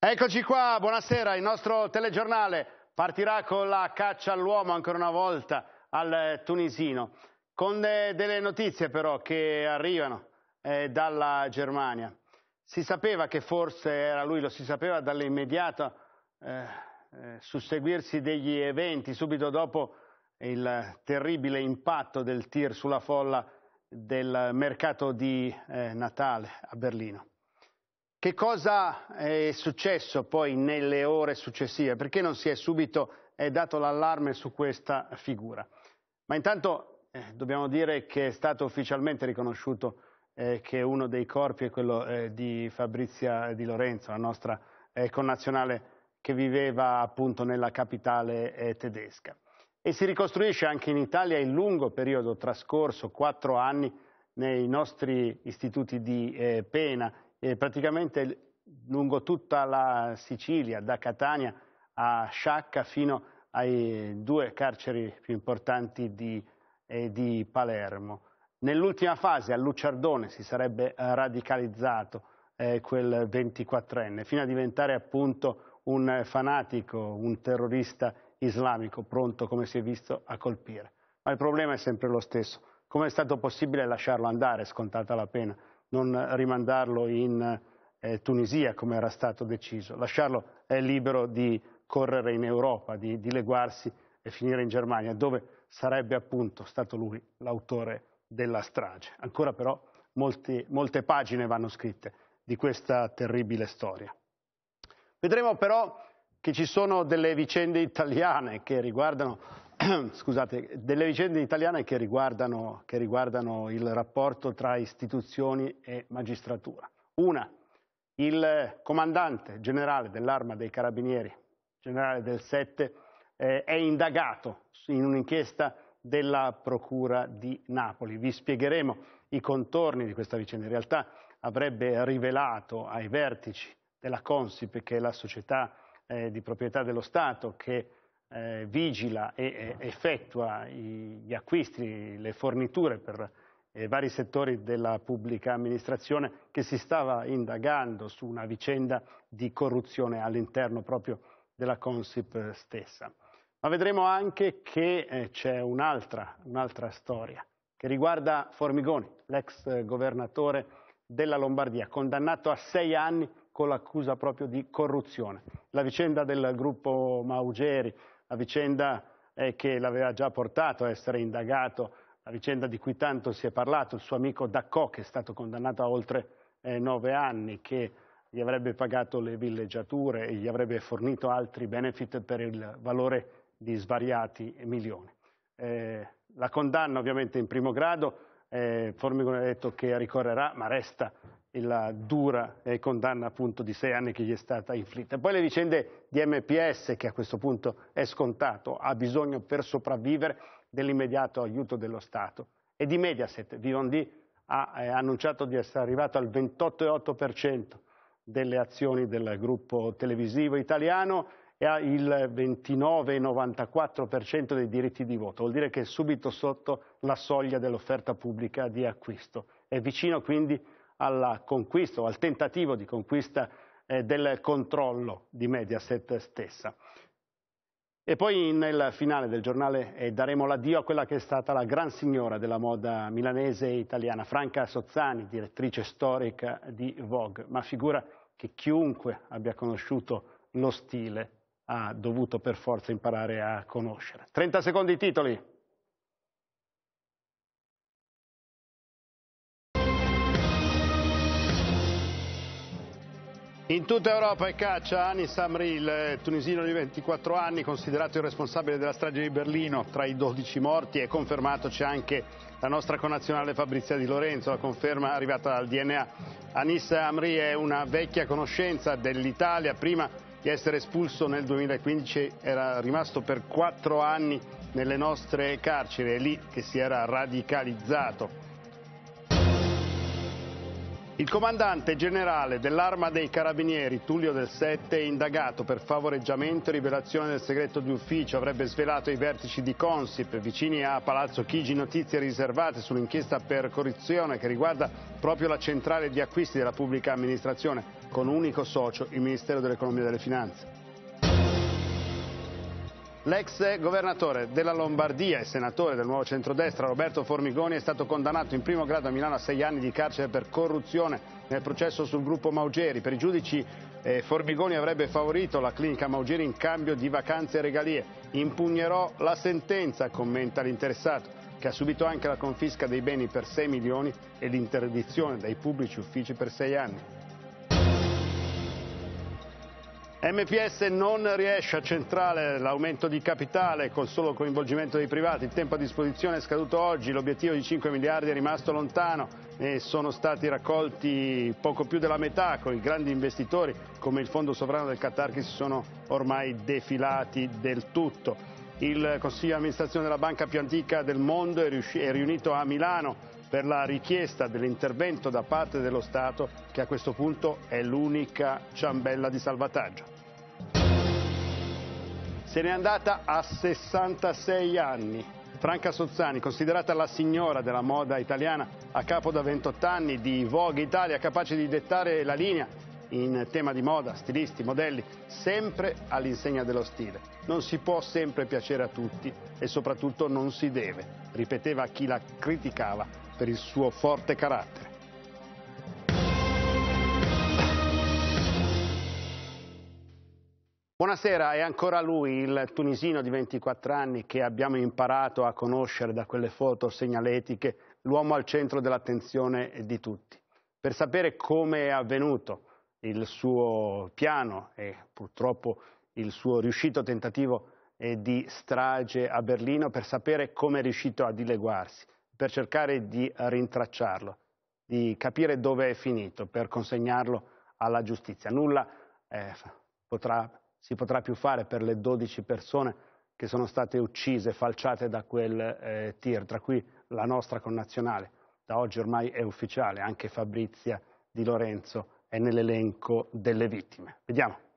Eccoci qua, buonasera, il nostro telegiornale partirà con la caccia all'uomo ancora una volta al tunisino, con delle notizie però che arrivano eh, dalla Germania. Si sapeva che forse era lui, lo si sapeva dall'immediato eh, eh, susseguirsi degli eventi subito dopo il terribile impatto del tir sulla folla del mercato di eh, Natale a Berlino. Che cosa è successo poi nelle ore successive? Perché non si è subito eh, dato l'allarme su questa figura? Ma intanto eh, dobbiamo dire che è stato ufficialmente riconosciuto eh, che uno dei corpi è quello eh, di Fabrizia Di Lorenzo, la nostra eh, connazionale che viveva appunto nella capitale eh, tedesca. E si ricostruisce anche in Italia il lungo periodo trascorso, quattro anni, nei nostri istituti di pena eh, praticamente lungo tutta la Sicilia, da Catania a Sciacca fino ai due carceri più importanti di, eh, di Palermo. Nell'ultima fase a Luciardone si sarebbe radicalizzato eh, quel 24enne, fino a diventare appunto un fanatico, un terrorista islamico pronto, come si è visto, a colpire. Ma il problema è sempre lo stesso. Come è stato possibile lasciarlo andare, scontata la pena? Non rimandarlo in eh, Tunisia come era stato deciso, lasciarlo è libero di correre in Europa, di dileguarsi e finire in Germania, dove sarebbe appunto stato lui l'autore della strage. Ancora però molti, molte pagine vanno scritte di questa terribile storia. Vedremo però che ci sono delle vicende italiane che riguardano scusate, delle vicende italiane che riguardano, che riguardano il rapporto tra istituzioni e magistratura. Una, il comandante generale dell'arma dei carabinieri, generale del 7, eh, è indagato in un'inchiesta della Procura di Napoli. Vi spiegheremo i contorni di questa vicenda. In realtà avrebbe rivelato ai vertici della Consip, che è la società eh, di proprietà dello Stato, che eh, vigila e eh, effettua i, gli acquisti, le forniture per eh, vari settori della pubblica amministrazione che si stava indagando su una vicenda di corruzione all'interno proprio della Consip stessa. Ma vedremo anche che eh, c'è un'altra, un'altra storia che riguarda Formigoni, l'ex governatore della Lombardia, condannato a sei anni con l'accusa proprio di corruzione. La vicenda del gruppo Maugeri, la vicenda eh, che l'aveva già portato a essere indagato, la vicenda di cui tanto si è parlato, il suo amico Daccò che è stato condannato a oltre eh, nove anni, che gli avrebbe pagato le villeggiature e gli avrebbe fornito altri benefit per il valore di svariati milioni. Eh, la condanna ovviamente in primo grado, eh, Formigone ha detto che ricorrerà, ma resta la dura eh, condanna appunto di sei anni che gli è stata inflitta. Poi le vicende di MPS, che a questo punto è scontato, ha bisogno per sopravvivere dell'immediato aiuto dello Stato. E di Mediaset, Vivendi ha eh, annunciato di essere arrivato al 28,8% delle azioni del gruppo televisivo italiano e ha il 29,94% dei diritti di voto. Vuol dire che è subito sotto la soglia dell'offerta pubblica di acquisto. È vicino quindi alla conquista o al tentativo di conquista eh, del controllo di Mediaset stessa. E poi nel finale del giornale eh, daremo l'addio a quella che è stata la gran signora della moda milanese e italiana, Franca Sozzani, direttrice storica di Vogue, ma figura che chiunque abbia conosciuto lo stile ha dovuto per forza imparare a conoscere. 30 secondi titoli. In tutta Europa è caccia Anis Amri, il tunisino di 24 anni, considerato il responsabile della strage di Berlino, tra i 12 morti, e confermato c'è anche la nostra connazionale Fabrizia Di Lorenzo, la conferma arrivata dal DNA. Anis Amri è una vecchia conoscenza dell'Italia, prima di essere espulso nel 2015 era rimasto per quattro anni nelle nostre carceri, è lì che si era radicalizzato. Il comandante generale dell'Arma dei Carabinieri, Tullio Del Sette, è indagato per favoreggiamento e rivelazione del segreto di ufficio. Avrebbe svelato i vertici di Consip vicini a Palazzo Chigi notizie riservate sull'inchiesta per corruzione che riguarda proprio la centrale di acquisti della pubblica amministrazione, con unico socio il Ministero dell'Economia e delle Finanze. L'ex governatore della Lombardia e senatore del nuovo centrodestra Roberto Formigoni è stato condannato in primo grado a Milano a sei anni di carcere per corruzione nel processo sul gruppo Maugeri. Per i giudici eh, Formigoni avrebbe favorito la clinica Maugeri in cambio di vacanze e regalie. Impugnerò la sentenza, commenta l'interessato, che ha subito anche la confisca dei beni per 6 milioni e l'interdizione dai pubblici uffici per sei anni. MPS non riesce a centrare l'aumento di capitale col solo coinvolgimento dei privati, il tempo a disposizione è scaduto oggi, l'obiettivo di 5 miliardi è rimasto lontano e sono stati raccolti poco più della metà. Con i grandi investitori come il Fondo Sovrano del Qatar che si sono ormai defilati del tutto. Il Consiglio di amministrazione della banca più antica del mondo è, riunito a Milano per la richiesta dell'intervento da parte dello Stato che a questo punto è l'unica ciambella di salvataggio. Se n'è andata a 66 anni. Franca Sozzani, considerata la signora della moda italiana, a capo da 28 anni di Vogue Italia, capace di dettare la linea in tema di moda, stilisti, modelli, sempre all'insegna dello stile. Non si può sempre piacere a tutti e soprattutto non si deve, ripeteva chi la criticava per il suo forte carattere. Buonasera, è ancora lui, il tunisino di 24 anni che abbiamo imparato a conoscere da quelle foto segnaletiche, l'uomo al centro dell'attenzione di tutti. Per sapere come è avvenuto il suo piano e purtroppo il suo riuscito tentativo di strage a Berlino, per sapere come è riuscito a dileguarsi, per cercare di rintracciarlo, di capire dove è finito, per consegnarlo alla giustizia. Nulla eh, potrà si potrà più fare per le 12 persone che sono state uccise, falciate da quel eh, tir, tra cui la nostra connazionale. Da oggi ormai è ufficiale, anche Fabrizia Di Lorenzo è nell'elenco delle vittime. Vediamo.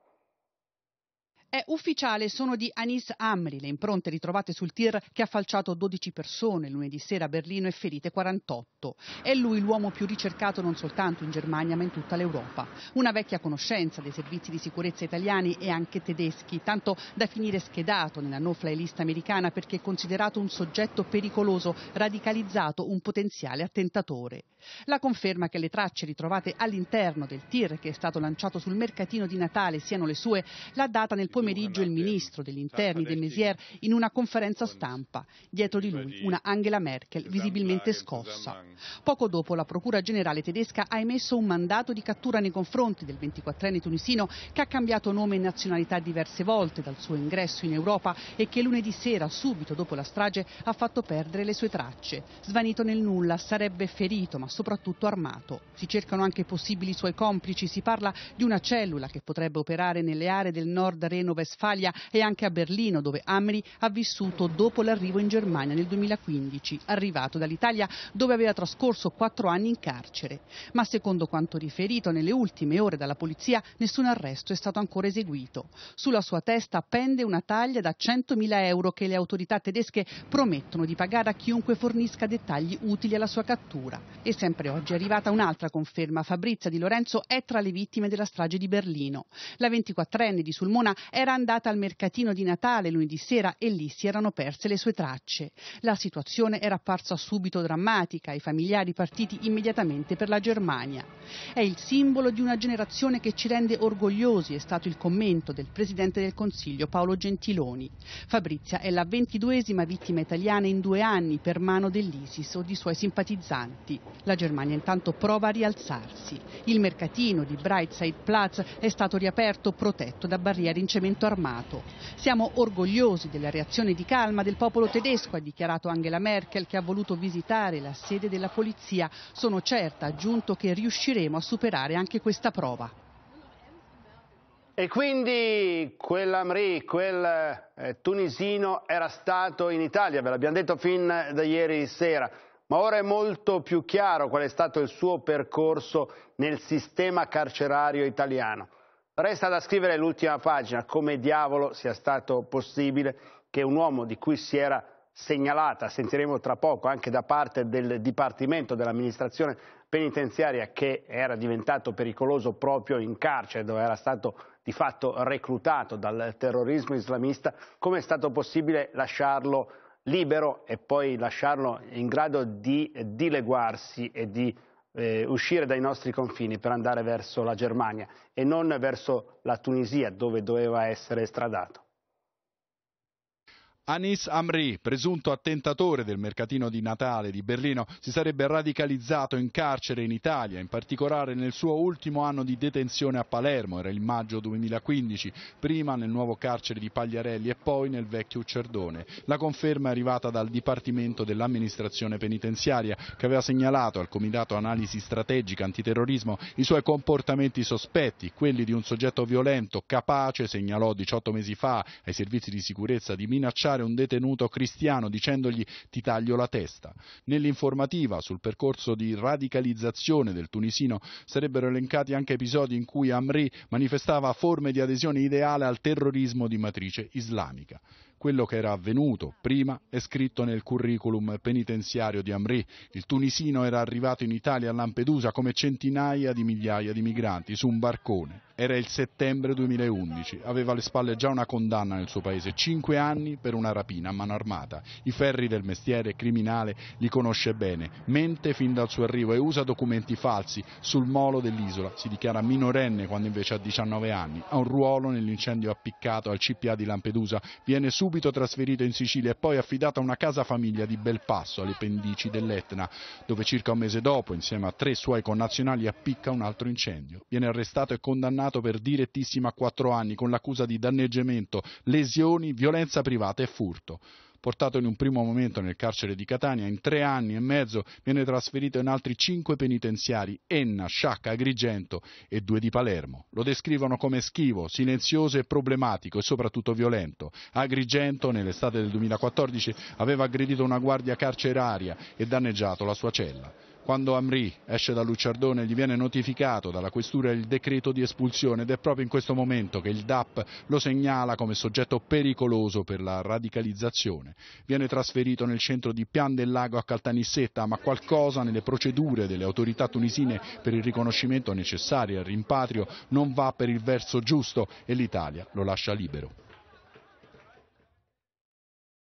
È ufficiale, sono di Anis Amri, le impronte ritrovate sul tir che ha falciato 12 persone lunedì sera a Berlino e ferite 48. È lui l'uomo più ricercato non soltanto in Germania ma in tutta l'Europa. Una vecchia conoscenza dei servizi di sicurezza italiani e anche tedeschi, tanto da finire schedato nella no-fly list americana perché è considerato un soggetto pericoloso, radicalizzato, un potenziale attentatore. La conferma che le tracce ritrovate all'interno del tir che è stato lanciato sul mercatino di Natale siano le sue l'ha data nel pomeriggio il ministro degli interni de Maizière in una conferenza stampa. Dietro di lui una Angela Merkel visibilmente scossa. Poco dopo la Procura Generale tedesca ha emesso un mandato di cattura nei confronti del 24enne tunisino che ha cambiato nome e nazionalità diverse volte dal suo ingresso in Europa e che lunedì sera, subito dopo la strage, ha fatto perdere le sue tracce. Svanito nel nulla, sarebbe ferito ma soprattutto armato. Si cercano anche possibili suoi complici, si parla di una cellula che potrebbe operare nelle aree del nord Reno-Vestfalia e anche a Berlino, dove Amri ha vissuto dopo l'arrivo in Germania nel 2015, arrivato dall'Italia dove aveva trascorso quattro anni in carcere. Ma secondo quanto riferito nelle ultime ore dalla polizia, nessun arresto è stato ancora eseguito. Sulla sua testa pende una taglia da 100.000 euro che le autorità tedesche promettono di pagare a chiunque fornisca dettagli utili alla sua cattura. E sempre oggi è arrivata un'altra conferma. Fabrizia Di Lorenzo è tra le vittime della strage di Berlino. La 24enne di Sulmona era andata al mercatino di Natale lunedì sera e lì si erano perse le sue tracce. La situazione era apparsa subito drammatica, i familiari partiti immediatamente per la Germania. È il simbolo di una generazione che ci rende orgogliosi, è stato il commento del Presidente del Consiglio Paolo Gentiloni. Fabrizia è la ventiduesima vittima italiana in due anni per mano dell'ISIS o di suoi simpatizzanti. La Germania intanto prova a rialzarsi. Il mercatino di Brightside Platz è stato riaperto protetto da barriere in cemento armato. Siamo orgogliosi della reazione di calma del popolo tedesco, ha dichiarato Angela Merkel che ha voluto visitare la sede della polizia. Sono certa, ha aggiunto, che riusciremo a superare anche questa prova. E quindi quell'Amri, quel eh, tunisino era stato in Italia, ve l'abbiamo detto fin da ieri sera ma ora è molto più chiaro qual è stato il suo percorso nel sistema carcerario italiano. Resta da scrivere l'ultima pagina, come diavolo sia stato possibile che un uomo di cui si era segnalata, sentiremo tra poco, anche da parte del Dipartimento dell'amministrazione penitenziaria che era diventato pericoloso proprio in carcere, dove era stato di fatto reclutato dal terrorismo islamista, come è stato possibile lasciarlo libero e poi lasciarlo in grado di dileguarsi e di eh, uscire dai nostri confini per andare verso la Germania e non verso la Tunisia dove doveva essere estradato. Anis Amri, presunto attentatore del mercatino di Natale di Berlino, si sarebbe radicalizzato in carcere in Italia, in particolare nel suo ultimo anno di detenzione a Palermo, era il maggio 2015, prima nel nuovo carcere di Pagliarelli e poi nel vecchio Uccerdone. La conferma è arrivata dal Dipartimento dell'amministrazione penitenziaria che aveva segnalato al Comitato Analisi Strategica Antiterrorismo i suoi comportamenti sospetti, quelli di un soggetto violento capace, segnalò 18 mesi fa ai servizi di sicurezza, di minacciare minacciare un detenuto cristiano dicendogli ti taglio la testa. Nell'informativa sul percorso di radicalizzazione del tunisino sarebbero elencati anche episodi in cui Amri manifestava forme di adesione ideale al terrorismo di matrice islamica. Quello che era avvenuto prima è scritto nel curriculum penitenziario di Amri. Il tunisino era arrivato in Italia a Lampedusa come centinaia di migliaia di migranti su un barcone. Era il settembre 2011, aveva alle spalle già una condanna nel suo paese, cinque anni per una rapina a mano armata. I ferri del mestiere criminale li conosce bene, mente fin dal suo arrivo e usa documenti falsi. Sul molo dell'isola si dichiara minorenne quando invece ha 19 anni, ha un ruolo nell'incendio appiccato al CPA di Lampedusa, viene subito trasferito in Sicilia e poi affidato a una casa famiglia di Belpasso alle pendici dell'Etna, dove circa un mese dopo, insieme a tre suoi connazionali, appicca un altro incendio. Viene arrestato e condannato condannato per direttissima a quattro anni con l'accusa di danneggiamento, lesioni, violenza privata e furto. Portato in un primo momento nel carcere di Catania, in tre anni e mezzo viene trasferito in altri cinque penitenziari, Enna, Sciacca, Agrigento e due di Palermo. Lo descrivono come schivo, silenzioso e problematico e soprattutto violento. Agrigento, nell'estate del 2014, aveva aggredito una guardia carceraria e danneggiato la sua cella. Quando Amri esce da Luciardone gli viene notificato dalla questura il decreto di espulsione ed è proprio in questo momento che il DAP lo segnala come soggetto pericoloso per la radicalizzazione. Viene trasferito nel centro di Pian del Lago a Caltanissetta, ma qualcosa nelle procedure delle autorità tunisine per il riconoscimento necessario al rimpatrio non va per il verso giusto e l'Italia lo lascia libero.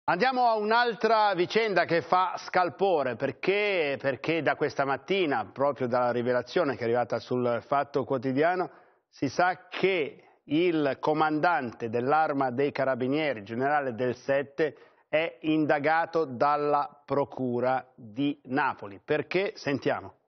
Andiamo a un'altra vicenda che fa scalpore, perché, perché, da questa mattina, proprio dalla rivelazione che è arrivata sul Fatto Quotidiano, si sa che il comandante dell'arma dei carabinieri, generale del 7, è indagato dalla Procura di Napoli. Perché? Sentiamo.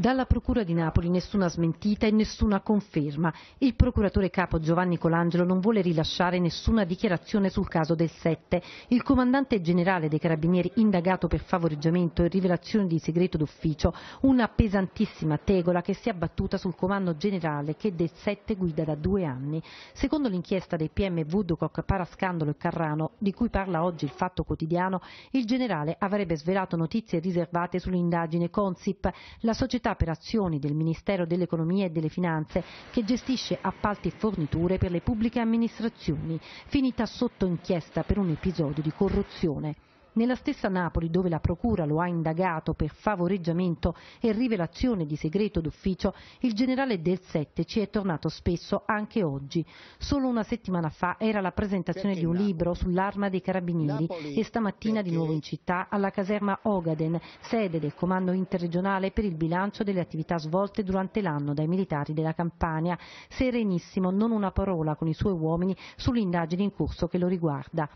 Dalla Procura di Napoli nessuna smentita e nessuna conferma. Il procuratore capo Giovanni Colangelo non vuole rilasciare nessuna dichiarazione sul caso del 7. Il comandante generale dei carabinieri indagato per favoreggiamento e rivelazione di segreto d'ufficio, una pesantissima tegola che si è abbattuta sul comando generale che del 7 guida da due anni. Secondo l'inchiesta dei PM Woodcock, Parascandolo e Carrano, di cui parla oggi il Fatto Quotidiano, il generale avrebbe svelato notizie riservate sull'indagine Consip, la società società per azioni del Ministero dell'Economia e delle Finanze che gestisce appalti e forniture per le pubbliche amministrazioni, finita sotto inchiesta per un episodio di corruzione. Nella stessa Napoli, dove la Procura lo ha indagato per favoreggiamento e rivelazione di segreto d'ufficio, il generale del 7 ci è tornato spesso anche oggi. Solo una settimana fa era la presentazione di un libro sull'arma dei carabinieri e stamattina di nuovo in città alla caserma Ogaden, sede del comando interregionale per il bilancio delle attività svolte durante l'anno dai militari della Campania. Serenissimo, non una parola con i suoi uomini sull'indagine in corso che lo riguarda.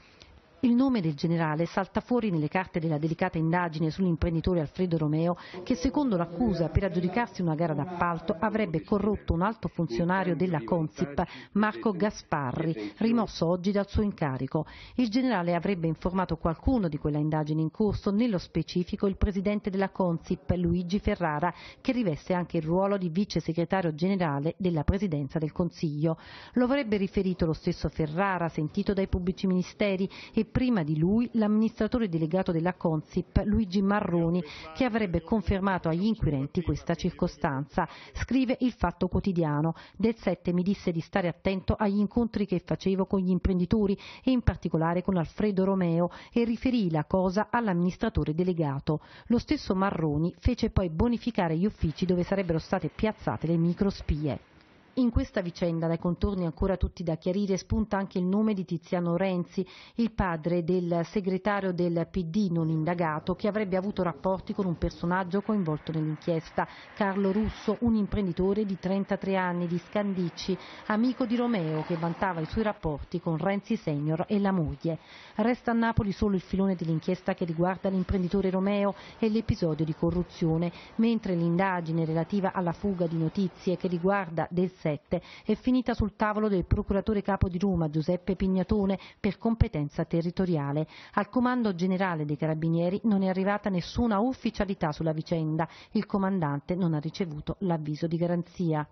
Il nome del generale salta fuori nelle carte della delicata indagine sull'imprenditore Alfredo Romeo che secondo l'accusa per aggiudicarsi una gara d'appalto avrebbe corrotto un alto funzionario della Consip, Marco Gasparri, rimosso oggi dal suo incarico. Il generale avrebbe informato qualcuno di quella indagine in corso, nello specifico il presidente della Consip, Luigi Ferrara, che riveste anche il ruolo di vice segretario generale della Presidenza del Consiglio. Lo avrebbe riferito lo stesso Ferrara, sentito dai pubblici ministeri e prima di lui l'amministratore delegato della Consip, Luigi Marroni, che avrebbe confermato agli inquirenti questa circostanza. Scrive il Fatto Quotidiano. Del 7 mi disse di stare attento agli incontri che facevo con gli imprenditori e in particolare con Alfredo Romeo e riferì la cosa all'amministratore delegato. Lo stesso Marroni fece poi bonificare gli uffici dove sarebbero state piazzate le microspie. In questa vicenda, dai contorni ancora tutti da chiarire, spunta anche il nome di Tiziano Renzi, il padre del segretario del PD non indagato, che avrebbe avuto rapporti con un personaggio coinvolto nell'inchiesta, Carlo Russo, un imprenditore di 33 anni di Scandicci, amico di Romeo, che vantava i suoi rapporti con Renzi Senior e la moglie. Resta a Napoli solo il filone dell'inchiesta che riguarda l'imprenditore Romeo e l'episodio di corruzione, mentre l'indagine relativa alla fuga di notizie che riguarda del 2007 è finita sul tavolo del procuratore capo di Roma Giuseppe Pignatone per competenza territoriale. Al comando generale dei carabinieri non è arrivata nessuna ufficialità sulla vicenda. Il comandante non ha ricevuto l'avviso di garanzia.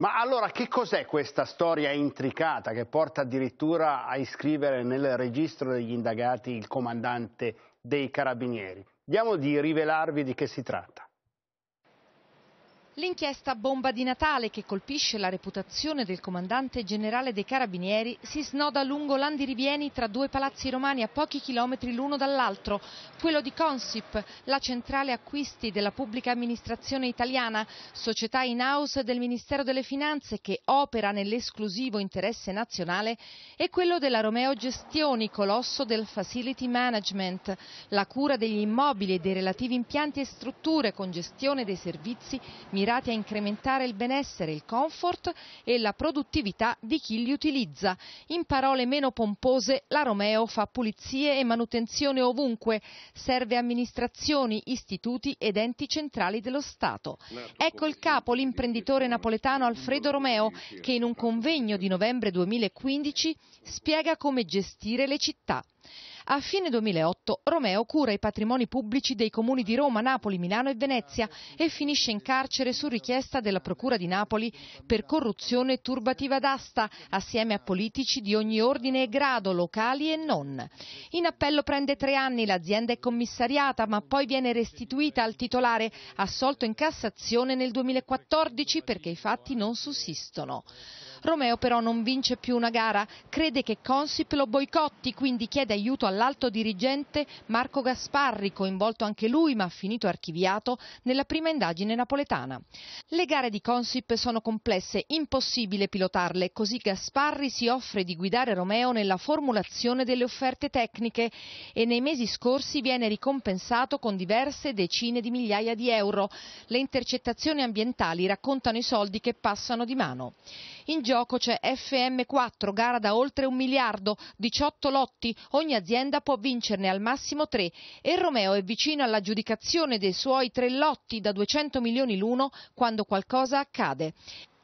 Ma allora che cos'è questa storia intricata che porta addirittura a iscrivere nel registro degli indagati il comandante dei carabinieri? Diamo di rivelarvi di che si tratta. L'inchiesta bomba di Natale che colpisce la reputazione del comandante generale dei carabinieri si snoda lungo l'andirivieni tra due palazzi romani a pochi chilometri l'uno dall'altro, quello di Consip, la centrale acquisti della pubblica amministrazione italiana, società in house del Ministero delle Finanze che opera nell'esclusivo interesse nazionale, e quello della Romeo Gestioni, colosso del facility management, la cura degli immobili e dei relativi impianti e strutture con gestione dei servizi mirati a incrementare il benessere, il comfort e la produttività di chi li utilizza. In parole meno pompose, la Romeo fa pulizie e manutenzione ovunque, serve amministrazioni, istituti ed enti centrali dello Stato. Ecco il capo, l'imprenditore napoletano Alfredo Romeo, che in un convegno di novembre 2015 spiega come gestire le città. A fine 2008 Romeo cura i patrimoni pubblici dei comuni di Roma, Napoli, Milano e Venezia e finisce in carcere su richiesta della Procura di Napoli per corruzione turbativa d'asta, assieme a politici di ogni ordine e grado, locali e non. In appello prende tre anni, l'azienda è commissariata ma poi viene restituita al titolare, assolto in Cassazione nel 2014 perché i fatti non sussistono. Romeo però non vince più una gara, crede che Consip lo boicotti, quindi chiede aiuto all'alto dirigente Marco Gasparri, coinvolto anche lui ma finito archiviato nella prima indagine napoletana. Le gare di Consip sono complesse, impossibile pilotarle, così Gasparri si offre di guidare Romeo nella formulazione delle offerte tecniche e nei mesi scorsi viene ricompensato con diverse decine di migliaia di euro. Le intercettazioni ambientali raccontano i soldi che passano di mano. In gioco c'è FM4, gara da oltre un miliardo, 18 lotti, ogni azienda può vincerne al massimo 3 e Romeo è vicino all'aggiudicazione dei suoi tre lotti da 200 milioni l'uno quando qualcosa accade.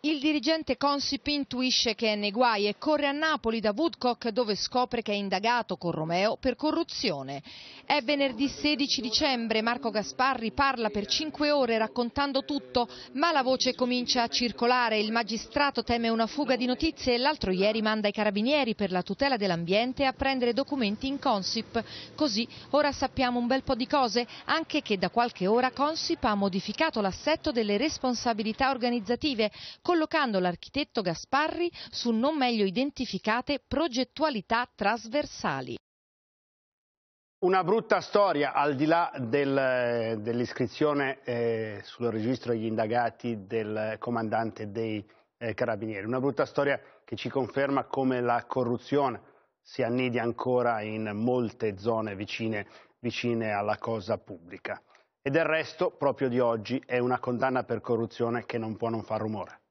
Il dirigente Consip intuisce che è nei guai e corre a Napoli da Woodcock dove scopre che è indagato con Romeo per corruzione. È venerdì 16 dicembre, Marco Gasparri parla per cinque ore raccontando tutto, ma la voce comincia a circolare, il magistrato teme una fuga di notizie e l'altro ieri manda i carabinieri per la tutela dell'ambiente a prendere documenti in Consip. Così ora sappiamo un bel po' di cose, anche che da qualche ora Consip ha modificato l'assetto delle responsabilità organizzative, collocando l'architetto Gasparri su non meglio identificate progettualità trasversali. Una brutta storia, al di là del, dell'iscrizione eh, sul registro degli indagati del comandante dei eh, carabinieri. Una brutta storia che ci conferma come la corruzione si annidi ancora in molte zone vicine, vicine alla cosa pubblica. E del resto, proprio di oggi, è una condanna per corruzione che non può non far rumore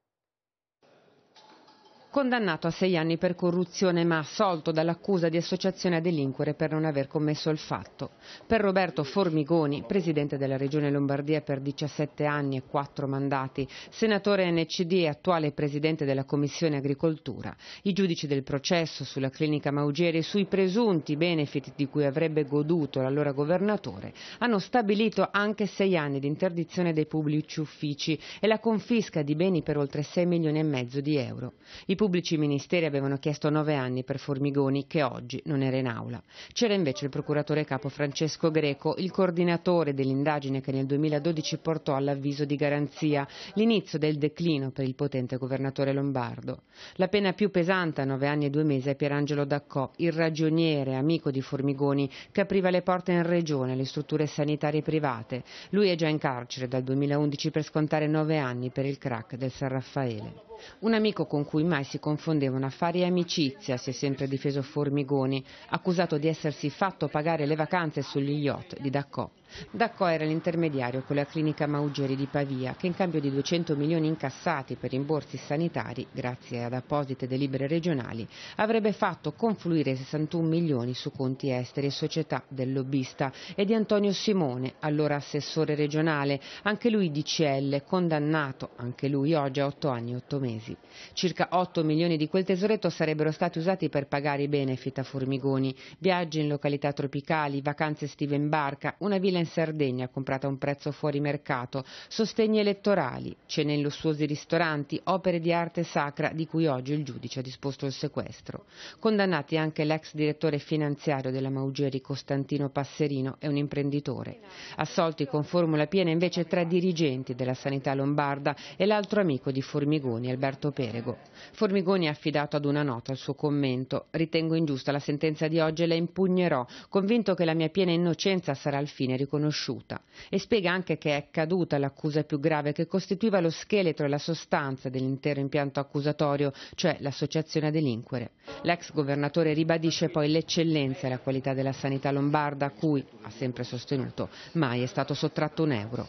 condannato a sei anni per corruzione ma assolto dall'accusa di associazione a delinquere per non aver commesso il fatto. Per Roberto Formigoni, presidente della Regione Lombardia per 17 anni e 4 mandati, senatore NCD e attuale presidente della Commissione Agricoltura, i giudici del processo sulla clinica Maugieri e sui presunti benefit di cui avrebbe goduto l'allora governatore hanno stabilito anche sei anni di interdizione dei pubblici uffici e la confisca di beni per oltre 6 milioni e mezzo di euro. I pubblici ministeri avevano chiesto nove anni per Formigoni, che oggi non era in aula. C'era invece il procuratore capo Francesco Greco, il coordinatore dell'indagine che nel 2012 portò all'avviso di garanzia, l'inizio del declino per il potente governatore lombardo. La pena più pesante a nove anni e due mesi è Pierangelo Daccò, il ragioniere amico di Formigoni, che apriva le porte in regione alle strutture sanitarie private. Lui è già in carcere dal 2011 per scontare nove anni per il crack del San Raffaele. Un amico con cui mai si confondevano affari e amicizia si è sempre difeso Formigoni, accusato di essersi fatto pagare le vacanze sugli yacht di Daccò. Daccò era l'intermediario con la clinica Maugeri di Pavia, che in cambio di 200 milioni incassati per rimborsi sanitari, grazie ad apposite delibere regionali, avrebbe fatto confluire 61 milioni su conti esteri e società del lobbista e di Antonio Simone, allora assessore regionale, anche lui di CL, condannato, anche lui oggi a 8 anni e 8 mesi. Circa 8 milioni di quel tesoretto sarebbero stati usati per pagare i benefit a Formigoni, viaggi in località tropicali, vacanze estive in barca, una villa in in Sardegna comprata a un prezzo fuori mercato, sostegni elettorali, cene in lussuosi ristoranti, opere di arte sacra di cui oggi il giudice ha disposto il sequestro. Condannati anche l'ex direttore finanziario della Maugeri Costantino Passerino e un imprenditore. Assolti con formula piena invece tre dirigenti della sanità lombarda e l'altro amico di Formigoni, Alberto Perego. Formigoni ha affidato ad una nota il suo commento. Ritengo ingiusta la sentenza di oggi e la impugnerò, convinto che la mia piena innocenza sarà al fine riconosciuta riconosciuta e spiega anche che è caduta l'accusa più grave che costituiva lo scheletro e la sostanza dell'intero impianto accusatorio, cioè l'associazione a delinquere. L'ex governatore ribadisce poi l'eccellenza e la qualità della sanità lombarda a cui, ha sempre sostenuto, mai è stato sottratto un euro.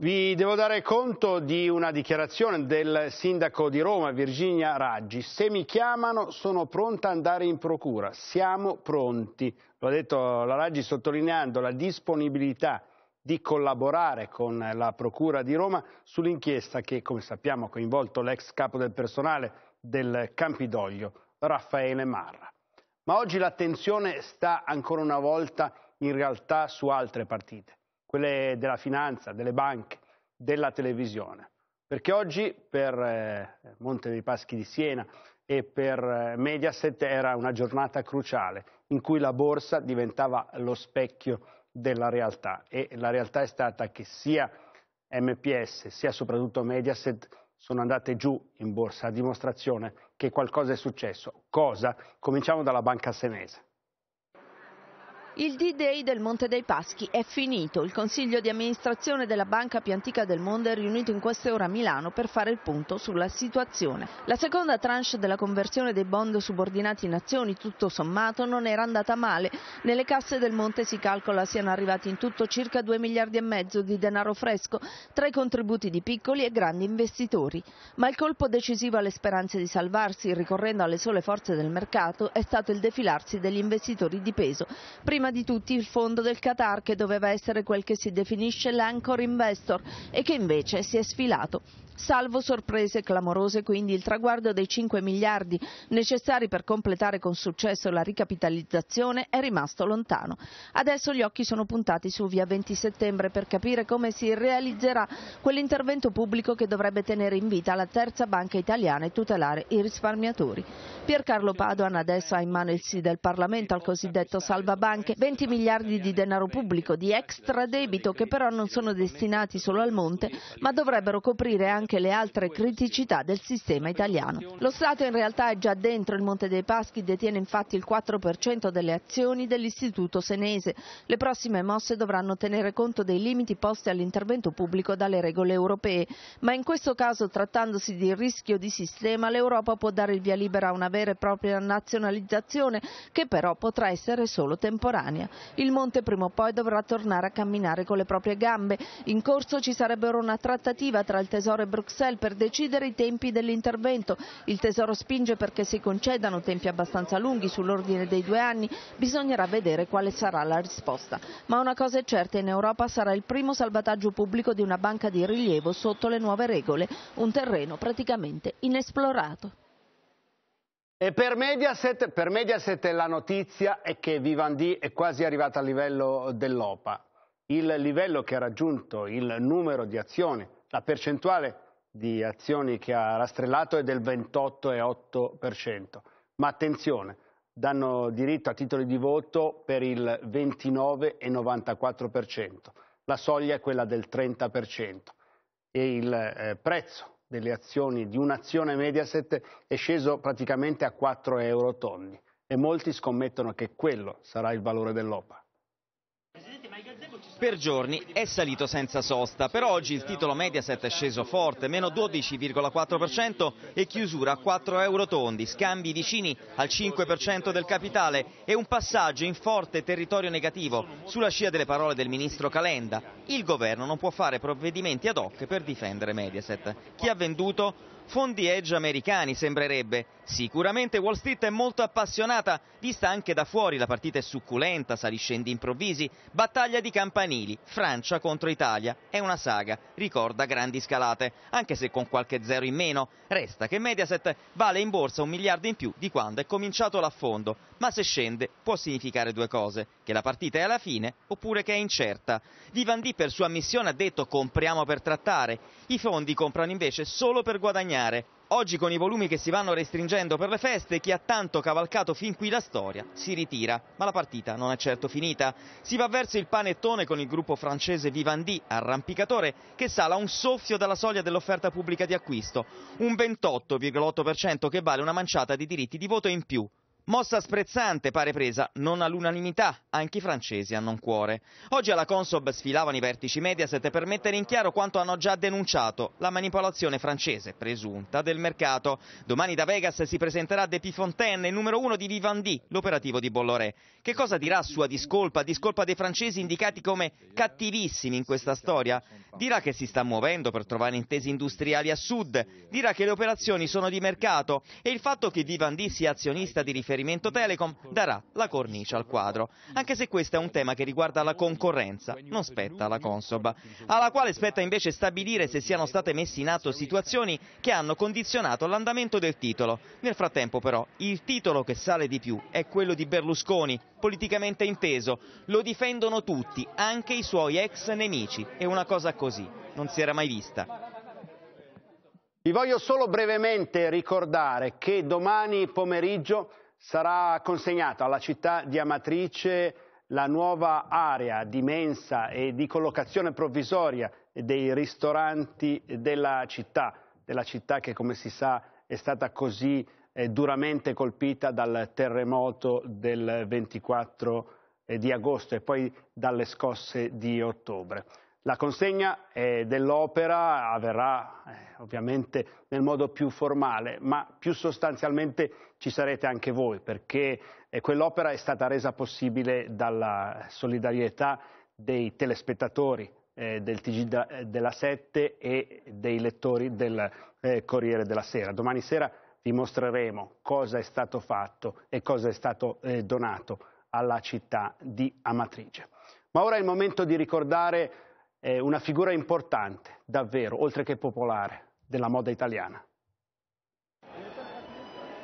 Vi devo dare conto di una dichiarazione del sindaco di Roma, Virginia Raggi. Se mi chiamano sono pronta ad andare in procura. Siamo pronti. Lo ha detto la Raggi sottolineando la disponibilità di collaborare con la Procura di Roma sull'inchiesta che, come sappiamo, ha coinvolto l'ex capo del personale del Campidoglio, Raffaele Marra. Ma oggi l'attenzione sta ancora una volta in realtà su altre partite quelle della finanza, delle banche, della televisione. Perché oggi per eh, Monte dei Paschi di Siena e per eh, Mediaset era una giornata cruciale in cui la borsa diventava lo specchio della realtà e la realtà è stata che sia MPS sia soprattutto Mediaset sono andate giù in borsa a dimostrazione che qualcosa è successo. Cosa? Cominciamo dalla banca senese. Il D-Day del Monte dei Paschi è finito. Il consiglio di amministrazione della banca più antica del mondo è riunito in queste ore a Milano per fare il punto sulla situazione. La seconda tranche della conversione dei bond subordinati in azioni, tutto sommato, non era andata male. Nelle casse del Monte si calcola siano arrivati in tutto circa 2 miliardi e mezzo di denaro fresco tra i contributi di piccoli e grandi investitori. Ma il colpo decisivo alle speranze di salvarsi, ricorrendo alle sole forze del mercato, è stato il defilarsi degli investitori di peso. Prima di tutti il fondo del Qatar che doveva essere quel che si definisce l'anchor investor e che invece si è sfilato. Salvo sorprese clamorose, quindi il traguardo dei 5 miliardi necessari per completare con successo la ricapitalizzazione è rimasto lontano. Adesso gli occhi sono puntati su via 20 settembre per capire come si realizzerà quell'intervento pubblico che dovrebbe tenere in vita la terza banca italiana e tutelare i risparmiatori. Piercarlo Padoan adesso ha in mano il sì del Parlamento al cosiddetto salva banche, 20 miliardi di denaro pubblico, di extra debito che però non sono destinati solo al monte ma dovrebbero coprire anche anche le altre criticità del sistema italiano. Lo Stato in realtà è già dentro il Monte dei Paschi, detiene infatti il 4% delle azioni dell'Istituto Senese. Le prossime mosse dovranno tenere conto dei limiti posti all'intervento pubblico dalle regole europee, ma in questo caso trattandosi di rischio di sistema l'Europa può dare il via libera a una vera e propria nazionalizzazione che però potrà essere solo temporanea. Il Monte prima o poi dovrà tornare a camminare con le proprie gambe. In corso ci sarebbero una trattativa tra il Tesoro e Bruxelles per decidere i tempi dell'intervento. Il Tesoro spinge perché si concedano tempi abbastanza lunghi sull'ordine dei due anni, bisognerà vedere quale sarà la risposta. Ma una cosa è certa, in Europa sarà il primo salvataggio pubblico di una banca di rilievo sotto le nuove regole, un terreno praticamente inesplorato. E per Mediaset, per Mediaset la notizia è che Vivendi è quasi arrivata al livello dell'OPA, il livello che ha raggiunto il numero di azioni, la percentuale di azioni che ha rastrellato è del 28,8%. Ma attenzione, danno diritto a titoli di voto per il 29,94%. La soglia è quella del 30% e il eh, prezzo delle azioni di un'azione Mediaset è sceso praticamente a 4 euro tondi e molti scommettono che quello sarà il valore dell'OPA. Per giorni è salito senza sosta, però oggi il titolo Mediaset è sceso forte, meno 12,4% e chiusura a 4 euro tondi, scambi vicini al 5% del capitale e un passaggio in forte territorio negativo sulla scia delle parole del ministro Calenda. Il governo non può fare provvedimenti ad hoc per difendere Mediaset. Chi ha venduto? Fondi edge americani sembrerebbe. Sicuramente Wall Street è molto appassionata, vista anche da fuori la partita è succulenta, saliscendi improvvisi, battaglia di campanili, Francia contro Italia, è una saga, ricorda grandi scalate, anche se con qualche zero in meno. Resta che Mediaset vale in borsa un miliardo in più di quando è cominciato l'affondo, ma se scende può significare due cose, che la partita è alla fine oppure che è incerta. Vivendi per sua missione ha detto compriamo per trattare, i fondi comprano invece solo per guadagnare. Oggi con i volumi che si vanno restringendo per le feste, chi ha tanto cavalcato fin qui la storia si ritira, ma la partita non è certo finita. Si va verso il panettone con il gruppo francese Vivendi, arrampicatore, che sala un soffio dalla soglia dell'offerta pubblica di acquisto, un 28,8% che vale una manciata di diritti di voto in più. Mossa sprezzante pare presa, non all'unanimità, anche i francesi hanno un cuore. Oggi alla Consob sfilavano i vertici Mediaset per mettere in chiaro quanto hanno già denunciato, la manipolazione francese presunta del mercato. Domani da Vegas si presenterà De Fontaine, il numero uno di Vivendi, l'operativo di Bolloré. Che cosa dirà a sua discolpa, discolpa dei francesi indicati come cattivissimi in questa storia? Dirà che si sta muovendo per trovare intesi industriali a sud, dirà che le operazioni sono di mercato e il fatto che Vivendi sia azionista di riferimento riferimento Telecom darà la cornice al quadro, anche se questo è un tema che riguarda la concorrenza, non spetta alla Consob, alla quale spetta invece stabilire se siano state messe in atto situazioni che hanno condizionato l'andamento del titolo. Nel frattempo però il titolo che sale di più è quello di Berlusconi, politicamente inteso, lo difendono tutti, anche i suoi ex nemici, è una cosa così, non si era mai vista. Vi voglio solo brevemente ricordare che domani pomeriggio sarà consegnata alla città di Amatrice la nuova area di mensa e di collocazione provvisoria dei ristoranti della città, della città che come si sa è stata così eh, duramente colpita dal terremoto del 24 eh, di agosto e poi dalle scosse di ottobre. La consegna eh, dell'opera avverrà eh, ovviamente nel modo più formale, ma più sostanzialmente ci sarete anche voi, perché eh, quell'opera è stata resa possibile dalla solidarietà dei telespettatori eh, del TG eh, della 7 e dei lettori del eh, Corriere della Sera. Domani sera vi mostreremo cosa è stato fatto e cosa è stato donato alla città di Amatrice. Ma ora è il momento di ricordare una figura importante, davvero, oltre che popolare, della moda italiana.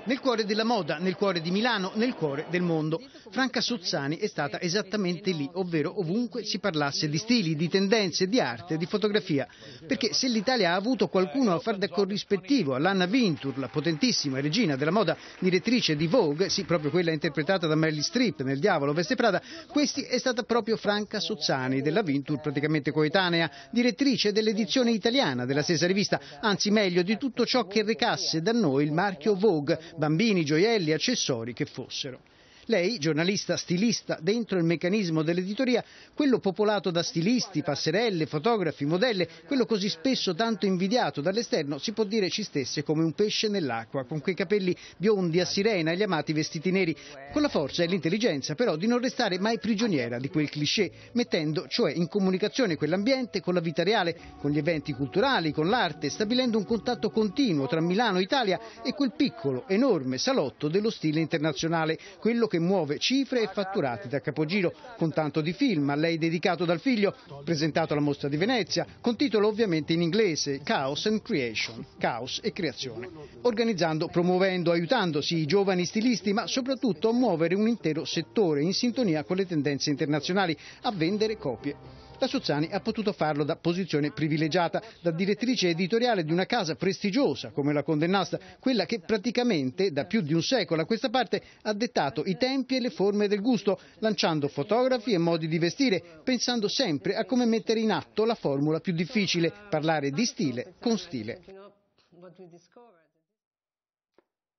Nel cuore della moda, nel cuore di Milano, nel cuore del mondo. Franca Sozzani è stata esattamente lì, ovvero ovunque si parlasse di stili, di tendenze, di arte, di fotografia. Perché se l'Italia ha avuto qualcuno a far da corrispettivo all'Anna Vintur, la potentissima regina della moda, direttrice di Vogue, sì, proprio quella interpretata da Meryl Streep nel Diavolo Veste Prada, questi è stata proprio Franca Sozzani, della Vintur praticamente coetanea, direttrice dell'edizione italiana della stessa rivista, anzi meglio di tutto ciò che recasse da noi il marchio Vogue, bambini, gioielli, accessori che fossero. Lei, giornalista stilista dentro il meccanismo dell'editoria, quello popolato da stilisti, passerelle, fotografi, modelle, quello così spesso tanto invidiato dall'esterno, si può dire ci stesse come un pesce nell'acqua, con quei capelli biondi a sirena e gli amati vestiti neri, con la forza e l'intelligenza però di non restare mai prigioniera di quel cliché, mettendo cioè in comunicazione quell'ambiente con la vita reale, con gli eventi culturali, con l'arte, stabilendo un contatto continuo tra Milano, Italia e quel piccolo, enorme salotto dello stile internazionale, quello che che muove cifre e fatturati da capogiro, con tanto di film a lei dedicato dal figlio, presentato alla mostra di Venezia, con titolo ovviamente in inglese Chaos and Creation, Caos e Creazione, organizzando, promuovendo, aiutandosi i giovani stilisti, ma soprattutto a muovere un intero settore in sintonia con le tendenze internazionali, a vendere copie. La Sozzani ha potuto farlo da posizione privilegiata, da direttrice editoriale di una casa prestigiosa come la Condennasta, quella che praticamente da più di un secolo a questa parte ha dettato i tempi e le forme del gusto, lanciando fotografi e modi di vestire, pensando sempre a come mettere in atto la formula più difficile, parlare di stile con stile.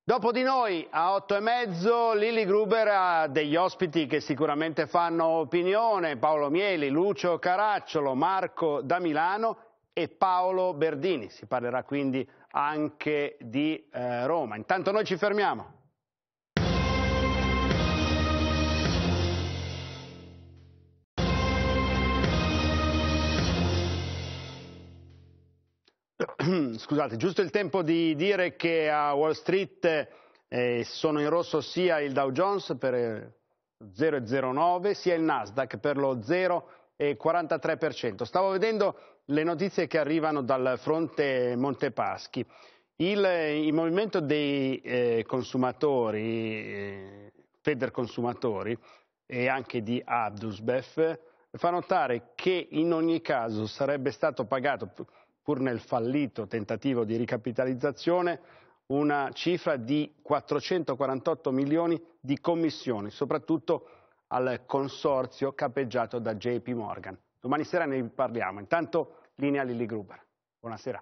Dopo di noi a otto e mezzo Lili Gruber ha degli ospiti che sicuramente fanno opinione, Paolo Mieli, Lucio Caracciolo, Marco da Milano e Paolo Berdini. Si parlerà quindi anche di eh, Roma. Intanto noi ci fermiamo. Scusate, giusto il tempo di dire che a Wall Street eh, sono in rosso sia il Dow Jones per 0,09 sia il Nasdaq per lo 0,43%. Stavo vedendo le notizie che arrivano dal fronte Montepaschi. Il, il movimento dei eh, consumatori, eh, Feder Consumatori e anche di Abdusbef fa notare che in ogni caso sarebbe stato pagato pur nel fallito tentativo di ricapitalizzazione, una cifra di 448 milioni di commissioni, soprattutto al consorzio capeggiato da JP Morgan. Domani sera ne parliamo. Intanto linea Lilly Gruber. Buonasera.